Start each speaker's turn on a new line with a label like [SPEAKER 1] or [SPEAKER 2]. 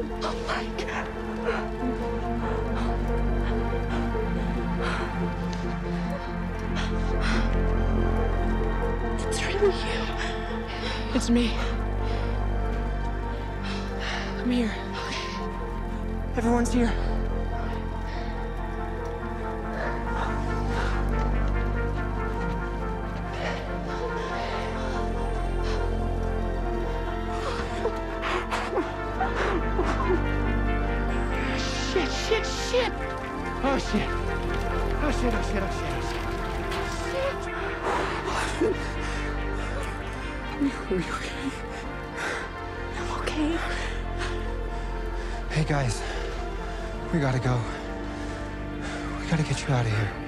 [SPEAKER 1] Oh my God. It's really you. It's me. I'm here. Everyone's here. Shit, shit, shit! Oh shit. Oh shit, oh shit, oh shit, oh shit. Shit. Are you, are you okay?
[SPEAKER 2] I'm okay.
[SPEAKER 3] Hey guys, we gotta go. We gotta get you out of here.